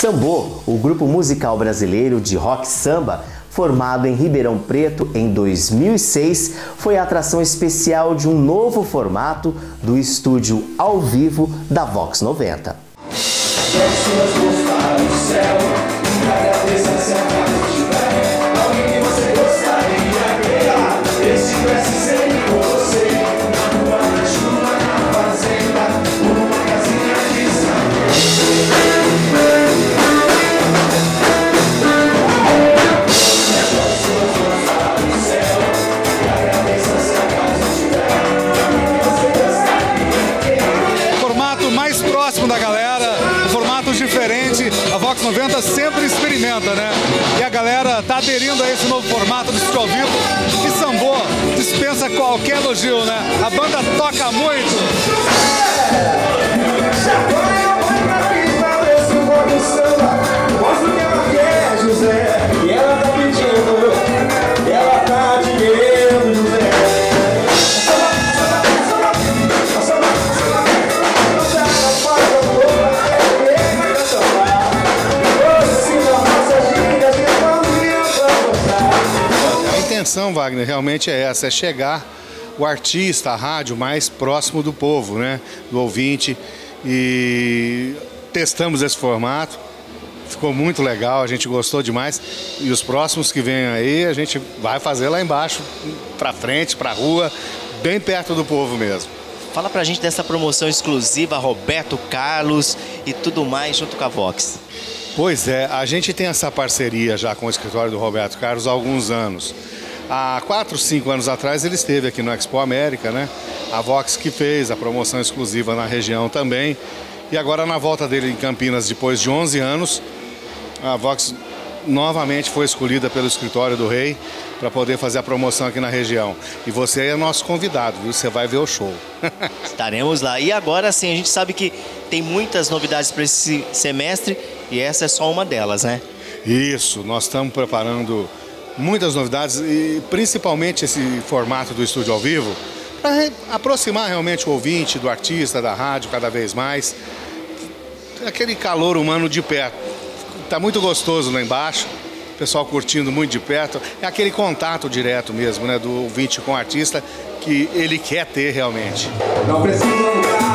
Sambô, o grupo musical brasileiro de rock samba, formado em Ribeirão Preto em 2006, foi a atração especial de um novo formato do estúdio ao vivo da Vox 90. Vox 90 sempre experimenta, né? E a galera tá aderindo a esse novo formato do estúdio ao vivo. E Sambô dispensa qualquer elogio, né? A banda toca muito. Intenção, Wagner, realmente é essa, é chegar o artista, a rádio mais próximo do povo, né? Do ouvinte. E testamos esse formato. Ficou muito legal, a gente gostou demais. E os próximos que vêm aí, a gente vai fazer lá embaixo, para frente, para rua, bem perto do povo mesmo. Fala pra gente dessa promoção exclusiva, Roberto Carlos e tudo mais junto com a Vox. Pois é, a gente tem essa parceria já com o escritório do Roberto Carlos há alguns anos. Há quatro, cinco anos atrás ele esteve aqui no Expo América, né? A Vox que fez a promoção exclusiva na região também. E agora na volta dele em Campinas, depois de 11 anos, a Vox novamente foi escolhida pelo escritório do Rei para poder fazer a promoção aqui na região. E você é nosso convidado, viu? Você vai ver o show. Estaremos lá. E agora sim, a gente sabe que tem muitas novidades para esse semestre e essa é só uma delas, né? Isso, nós estamos preparando muitas novidades e principalmente esse formato do estúdio ao vivo para aproximar realmente o ouvinte do artista, da rádio cada vez mais. Aquele calor humano de perto. Tá muito gostoso lá embaixo. Pessoal curtindo muito de perto. É aquele contato direto mesmo, né, do ouvinte com o artista que ele quer ter realmente. Não precisa